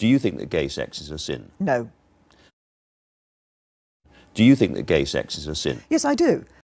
Do you think that gay sex is a sin? No. Do you think that gay sex is a sin? Yes, I do.